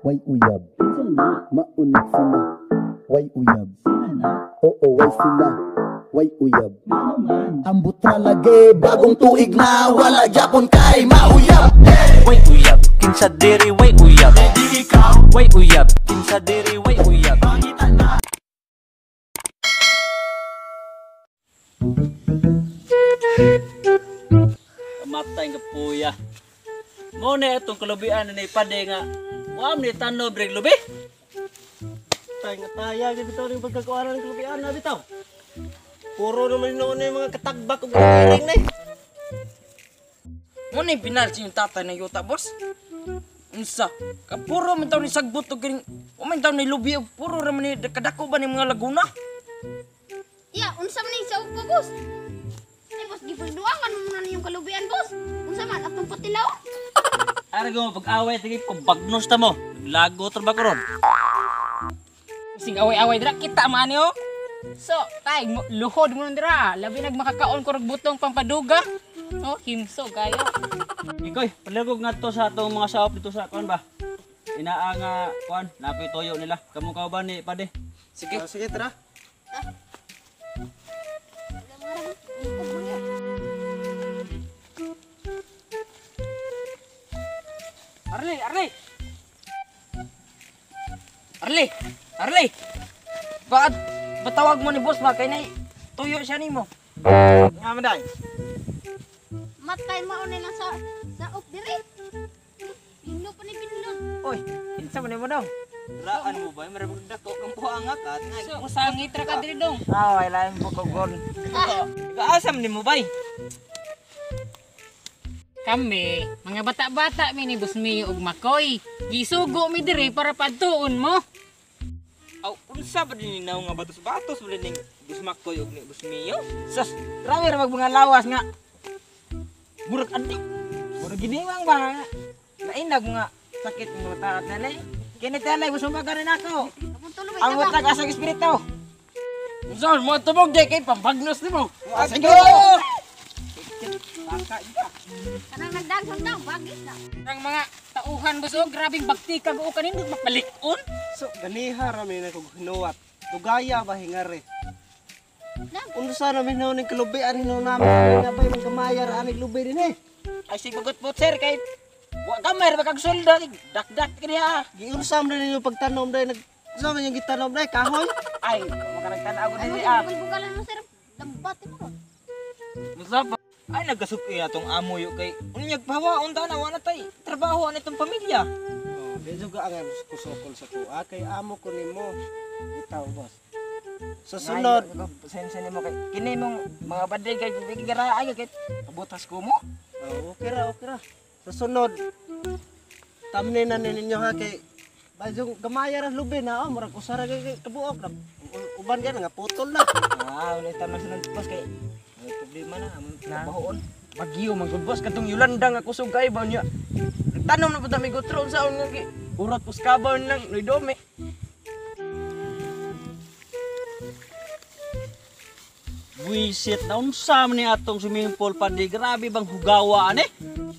way uyab. Maunit sila, way uyab. Oo, way sila, way uyab. Ambot talagay, bagong tuig na, wala Japon kay mauyab. Way uyab, kinsa diri way uyab. Way uyab, kinsa diri way uyab. Matay nga puya. Mo na itong kalubian na ipade nga. Wa ni tano breg lubi. Tay nga taya di bitaw ning pagkakuanan ng klubian na bitaw. Puro naman noon yung mga katagbak ug giring na. eh. Mo na binalsi yung tatay ng yuta, boss. Unsa? Kapuro man taw ni sagbot og gining. O man taw ni lubi og puro ra man ni kadako ba ni mga laguna? Ya, unsa man ni sa upo, boss? Ay, boss, gipagduangan mo na yung kalubian, boss. Unsa man, atong patilaw? Ara mo pag-away tigip ko bagnos ta mo. Lago tra ba ko ron? Sing away-away dira kita man yo. So, tay mo- luhod mo dira. Labi nag makakaon ko rog butong pampaduga. Oh, himso gayo. Ikoy, palagog nga to sa atong mga saop dito sa kuan ba? Inaa nga kuan, napoy toyo nila. Kamu ka ba ni pade? Sige. Ah, sige tara. Arli, Arli. Arli, Arli. Baad patawag mo ni boss ba kay nay tuyo siya nimo. Nga maday. Matay maunay lang sa sa up diri. Pindo pa ni pindon. Oy, kinsa man mo daw? Raan mo ba? Marabag dako kang buhanga ka. So, sangit ra ka diri dong. Ah, wala lain po ko gon. Kaasam ni mo bay. Kami, mga bata-bata mi ni Busmi ug Makoy. Gisugo mi diri para padtuon mo. Aw, unsa ba din naw nga batos-batos wala ning busmak ko og ni busmiyo? Sus, grabe ra mag mga lawas nga. Murag antik. Murag giniwang ba? Nainag mga sakit ng mga taat na lay. Kini talay gusto maganin ako. Ang ka utag asang espiritu. Sir, mo tubog di kay pambagnos nimo. Ah, Sige. Kanang nagdaghang daw, bagis na. Ang mga tauhan buso, grabing bakti kag o kanin mapalikon. So ganiha ra mi na kog hinuwat. Tugaya ba hingare. Unsa na mi noon ning kalubian hinuon namin nga bay man kamaya ra anig lubi din eh. Ay sigagot po sir kay wa kamay ra kag solda dak-dak kini ha. Giunsam na ninyo pagtanom day nag Unsa man yung gitanom day kahoy? Ay, makarang tanaw ko Ay, dili ah. bugal-bugalan mo, sir. Lambati mo. Ron. Musapa. Ay nagasuki atong amoy kay unyag pawa unta na wala tay trabaho an itong pamilya. Oh, juga ang kusokol sa tuwa kay amo ko nimo. Bitaw boss. Sa sunod, Pasensya nimo kay kini mong mga baday kay bigara ay kay pabutas ko mo. oh, okay ra, okay ra. Sa sunod, tamni na ninyo ha kay Bajong gamaya ra lubi na oh, murag usara kay kabuok na. Uban yan nga putol na. Ah, ulit taman sa nagpas kay problema na amon trabahoon. Bagyo boss katong Yolanda nga kusog kay ba niya. Tanom na pud mi gutron sa nga gi. Urat puskabaw nang nidome. Buisit na unsa man ni atong swimming pool padi grabe bang hugawa ani?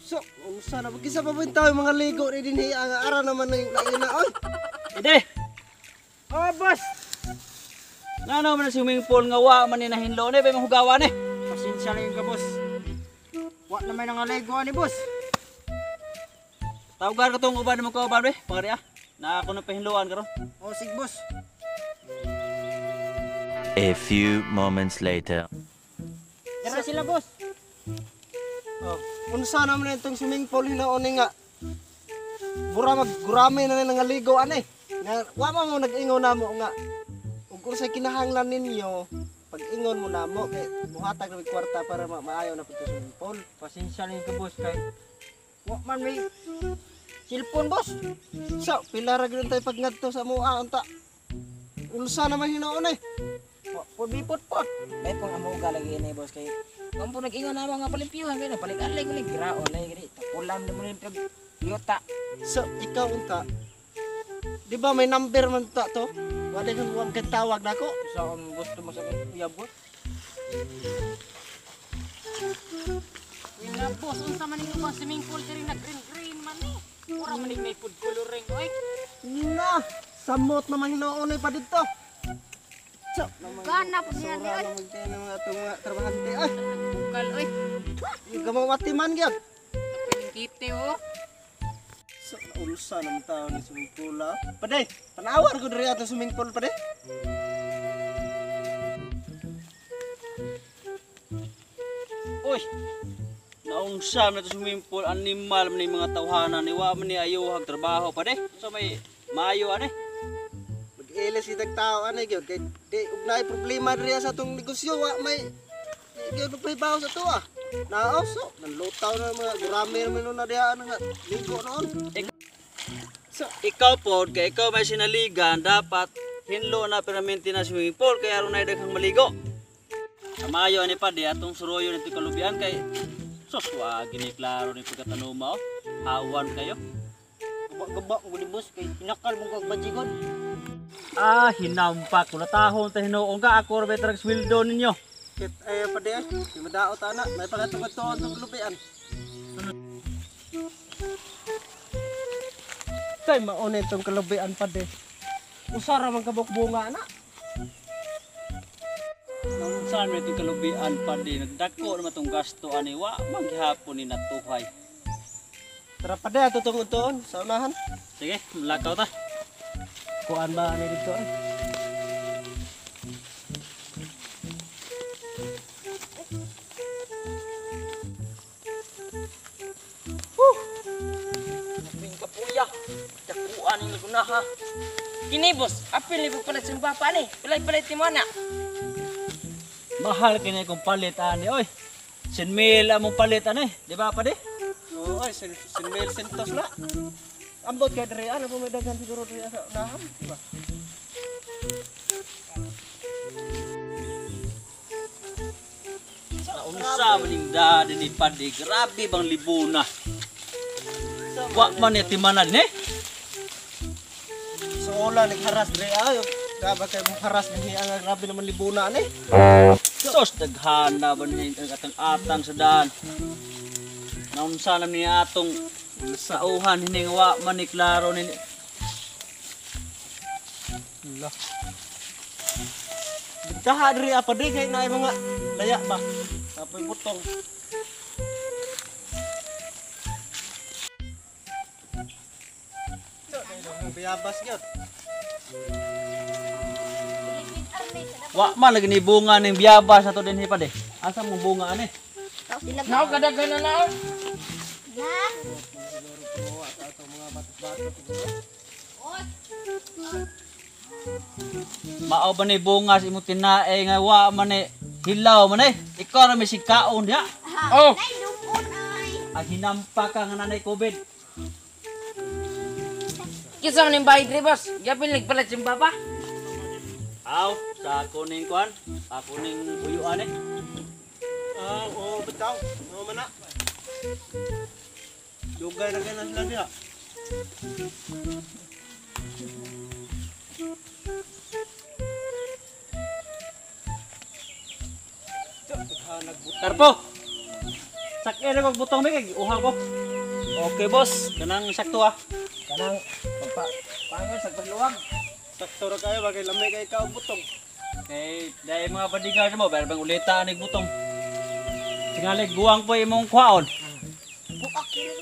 So, unsa na pagkisa pa buntaw yung mga ligo ni dinhi ang ara naman na yung laina oy. Ide, Oh boss, ngano man swimming pool nga wa man ni nahinlo ni bay hugawa ni. Pasensya na yung ka boss. Wa na may nangalego ni boss. Tawagan ko tong uban mo ko uban be, pangari ah. Na ako na pahinluan karon. Oh sig boss. A few moments later. Dara sila boss. Oh, unsa naman itong swimming pool hinaon nga. Bura mag gurami na nga ligo ani. Nga wa man mo nag-ingon namo nga. Ug kung sa kinahanglan ninyo, pag ingon mo namo kay buhatag na may kwarta para ma maayo na swimming pool. Pasensya na ka boss kay wa man may cellphone boss. So, pila ra gyud tay pag ngadto sa mua unta. Unsa naman hinaon eh. Wa pud bipot pot. Kay pang amo galagi ni boss kay Kung po nag-ingon na mga palimpiyuhan kayo, palik alay ko lang, grao, alay gani, tapulam na mo yung kag yota. So, ikaw unta. Di ba may number man ta to? Wala kang huwag kang tawag na ako. Sa kung gusto mo sa akin, kuya boss. Yung nga boss, unsa man yung mga swimming pool diri na green green man ni. Ora man yung may food coloring oy. ah. Samot naman hinoon pa dito. So. Gana po niya Sura ni. naman kayo ng mga itong mga trabahante. Ay, Bukal, oy. yung gamawati man gyud. Kite, oh. So, naulsa ng tao ni swimming pool ah. Paday, panawar ko diri ato swimming pool paday. Uy! Naungsam na to swimming pool, animal ni mga tawhanan ni wa man ni ayuhag trabaho pa de. So may maayo ane. Mag-ilis itag tao ano gyud kay di ugnay problema diri sa atong negosyo wa may gyud pa sa to ah. Naaw so, nanlutaw na mga gurami naman nun na diha nga ligo noon. So, ikaw po, kay ikaw may sinaligan, dapat hinlo na permanente na swimming pool, kaya aron na daghang maligo. Amayo ani pa di atong suroyo nito kalubian kay sos wa gini klaro ni pagkatanuma oh. Hawan kayo. Gaba ko ni boss kay pinakal mo kag bajigon. Ah, hinampak ko na tahon ta hinuon ka ako ra betrag sweldo ninyo. Kit ay pa di ay, di madaot ana, may pagatugod to ang lubian. Kay mauna itong kalubian pa di. Usara man kabok bunga na. Nang saan may itong kalubian pa di nagdako naman itong gasto ani wa maghapon ni natuhay. Tara pa di ato tong uton sa unahan. Sige, lakaw ta. Kuan ba ni dito ay? Ping Dakuan ni guna ha. Kini bos, apil ni palit sa bapa ni. Pilay-pilay ti mo na. Mahal kini kong palit ani oy. Sin mil among palit ani, di ba pa di? Oo, ay sin sin mil sentos na. Ambot kay diri ano po may daghan siguro diri sa unahan. Diba? Naunsa man ning dadi ni Padi, grabe bang libuna. Wa man ni timanan eh. Ola nagharas diri ayo. Grabe kay mo haras ni ang grabe naman libuna ni. Sos daghana ba ni atang atang sa daan. Naunsa na ni atong sauhan hining wa man ni klaro ni Dagha diri apa diri kay naay mga laya ba. Tapos butong. Biyabas gyud. wa man lagi ni bunga ning biyaba sa to dinhi pa di. Asa mo bunga ani? Sila Nao kadaghan na nao. na. Mao ba ni bunga sa imong tinae nga wa man ni hilaw man eh. Ikaw ra may sikaon diha. Oh. Ay. Ang hinampa ka nga nanay COVID. Kisa man yung bahay diri bos. Yapil nagpalit sa bapa. Aw, sa kuning kwan, ako ning buyuan eh. Ah, oo, bitaw. Oo man na. Dugay na ganun sila diha. Karpo. Sakya na kog butong mi kay uhang ko. Okay boss, kanang sakto ah. Kanang pagpa pangal sa pagluwag. Sakto ra kayo bagay lamay kay ka butong. Kay dai mga bodyguard mo, pero bang ulita anig butong. Tingali guwang po imong kwaon.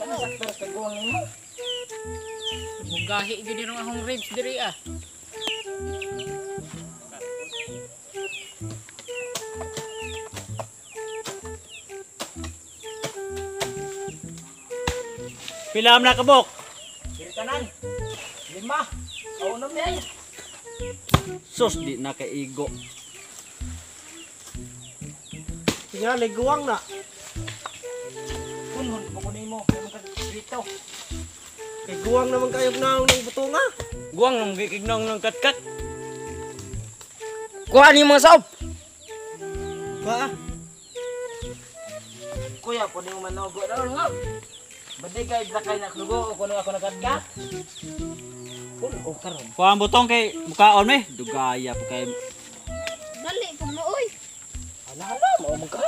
Kana sakto kay guwang mo. Mugahi gyud ni akong ribs diri ah. Pila am na kabok. Lima. Kaunom ni. Sus di na kaigo. Tingali guwang na. Kunhon ko kunin mo. Kaya mo dito. Kay guwang naman kayo naong ng butonga. Guwang nang gikignong ng katkat. Kuha ni mga saop. Ba? Kuya, pwede mo manogo daw nga. Badi kay dakay na klugo o kuno ako nakatkat. Kun o karon. Kuha ang butong kay mukaon mi. Dugaya po kay Dali, pumuoy. Ala ala, mao man ka.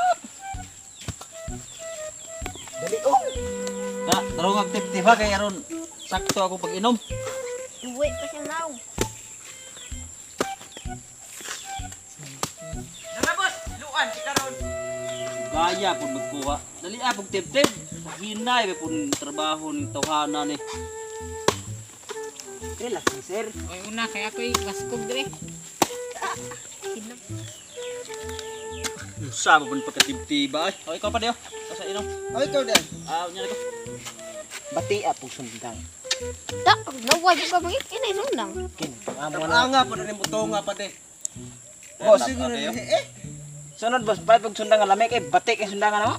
Dali oh. na tarong tip-tip ha kay aron sakto ako pag inom. Uwi pa siya now. Dala boss, luan kita ron. Gaya po magkuha. Dali ah, pag tip-tip. Hinay pa po trabaho ng tawhana ni. Relax ni sir. Oy una kay ako'y baskog dire. Sama po pagkatib-tiba ay. O ikaw pa diyo. Sa inom. O ikaw din. Ah, nya ko. Bati atong sundang. Da, naway ka mga kinay nunang. Kin, amo Ang na. anga pa rin buto nga pa de. Boss, Siguro eh. sunod boss, bayad pag sundang lamay kay bati kay sundangan mo.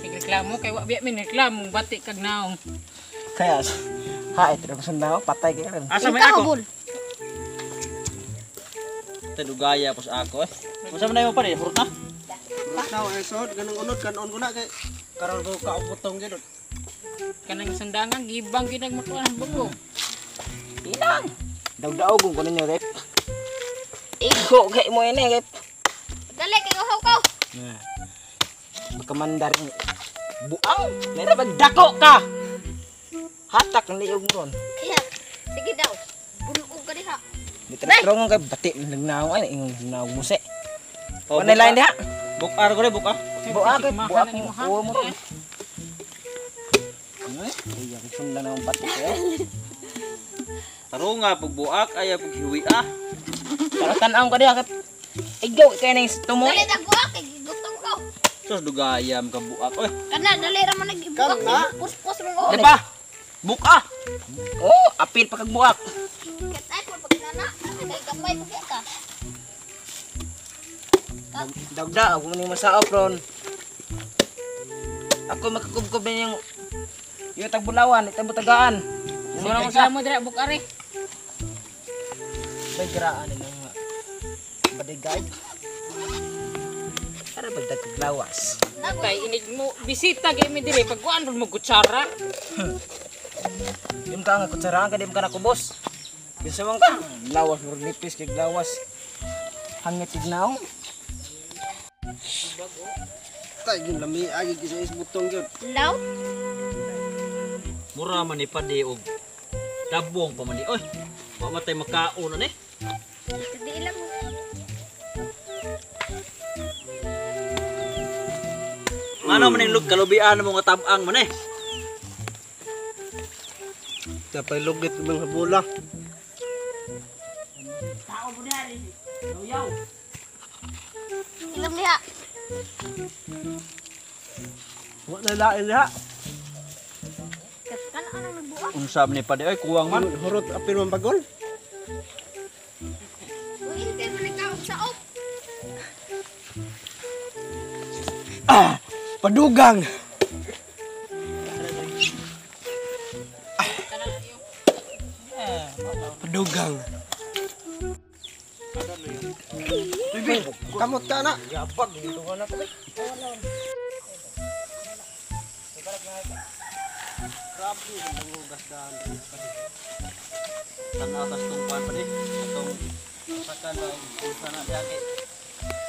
Sige reklamo kay wa biya min reklamo bati kag naong. Kaya ha ito sundang patay kay ron. Asa may ako? Tadugaya po sa ako eh. Masa man mo pa di, hurot na. Now ay sod ganung unod kanon ko na kay karon ko ka butong gid. Kanang sandangan gibang ginag makuha ng bugo. Ilang. Daw-daw kung kuno nyo rep. Iko kay mo ini rep. Dali, kay uhaw ko. Magkamandar ni buang. Bang dako ka? Hatak ng liog mo ron. Iya. Sige daw. Bulog ka diha. Dito na strong kay bati nagnaw ay ingon nagnaw mo se. Oh, Wala lain diha. Bukar ko rin, bukar. Buak kay Mahal buak na mo uwo mo ron. Ay, ay sundan ng bati ko. Taro nga, pag buak, ay pag hiwi ah. Para tanaw ka diha kay Igaw kay nang tumoy. Dali, nagbuak. Kay gutong ko. Sus, dugayam ka buak. Oy, Kana, dali ra man nagbuak. Kana? Puspos mo Di ko. Buka. Oh, apil pa kag buak. Katay ko pag nana. Kay kamay ko ka. Dagda ako ni masaop ron. Ako makakubkob na yung yung tagbulawan, itang butagaan. Sino mo sa mo dire bukari. May garaan ni ng badigay. Para bagdag kag lawas. Kay inig mo bisita kay mi dire pagkuan mo kutsara. Yun ka nga kutsaraan ka di mo ka nakubos. Yun sa mga ka. Lawas mo nipis kag lawas. Hangit signaw. Tay gin lami agi gid sa is butong gyud. Law. mura man ni pa di og dabong pa man di. Oy, wa matay makaon na ni. Hindi lang. Ano man yung lug kalubian mo nga tabang man eh. Tapay lugit ko mga bola. Ilam diha. Wa na lain diha. Kana ano nagbuak. Unsa man ni pa di. Oy, kuwang man. Hurot apil man bagol. Uy, man ikaw sa op. Padugang. Padugang. Na. Yapag, dito ka na ko. Tan atas tong kuan pa di. Tong sakan ba unsa na di ake.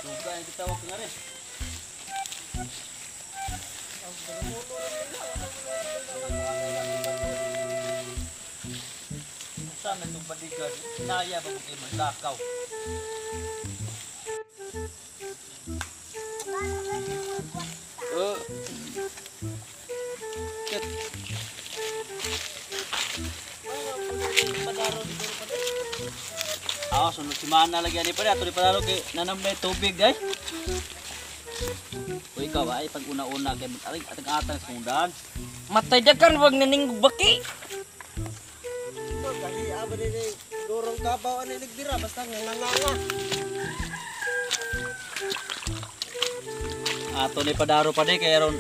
Duga yang kita wak ngare. Sa man tong padigan, naya ba mo kay maglakaw. Ket. Ah, sunod si Mana lagi ani pa ato di padalo kay nanam na tubig ay. Uy ikaw ay pag una-una kay aring atag atang sundan. Matay dagan wag naning baki. Kasi aba din eh, durong kabaw ani nagdira basta nganganga. Ato ni padaro pa di kay ron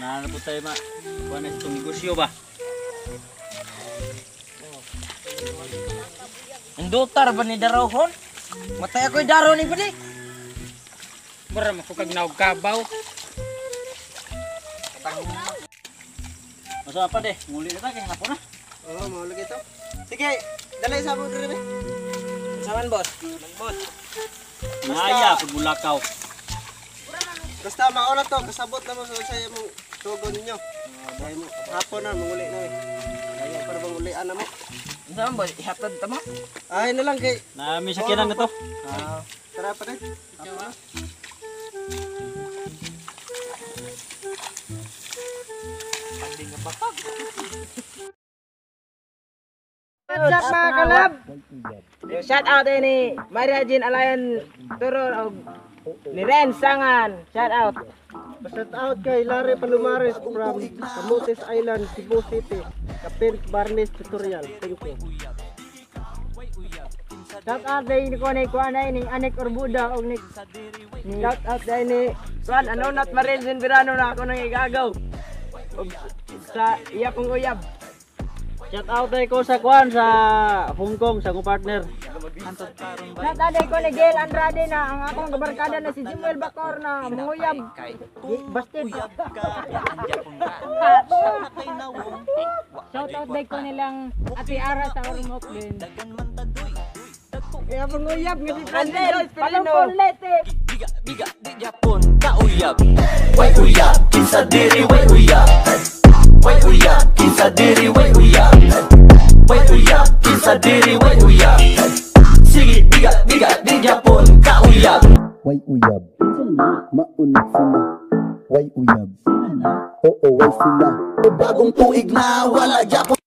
na po tayo ma kuan itong negosyo ba. Indutar ba ni darohon? Matay ako daro ni padi. Mura mo ko kag naog kabaw. Masa pa di? Muli na ta kay hapon na. Oo, mo lagi to. Sige, dali sa mo dire. Saman boss? Boss. Naya pag bulakaw. Basta mauna to, kasabot na mo sa saya mong tugon ninyo. Dahil mo, hapon na, manguli na eh. Kaya para bang ulian na mo. Saan ba? Ihatad tama? Ay na lang kay Nami sa kinang na to. Ah, tara pa rin. What's up mga kalab? Shout out din ni Maria Jean Alayan Turor o ni Ren Sangan. Shout out. Shout out kay Larry Palumares from Camotes Island, Cebu City. Kapin Barnes Tutorial. Thank you. Shout out din ni Kuanay Kuanay ni Anik Orbuda o ni Shout out din ni Swan ano nat Maril Jean Virano na ako nang igagaw. Og sa iya pong uyab. Shout out tayo ko sa kwan sa Hong Kong sa akong partner. Din ko ni Gail Andrade na ang akong kabarkada na si Jimuel Bacor na manguyab. Bastid. Shout out day ko nilang Ate Ara sa Ormoc din. Kaya panguyab nga si Francis Palong Lete. Way uyab, kinsa diri way uyab Way uyab, kinsa diri way uyab Way uyab, kinsa diri way uyab Sige, biga, biga, di Japon ka uyab? Way uyab, maunat sila. Way uyab, oo way sila? Bagong tuig na wala Japon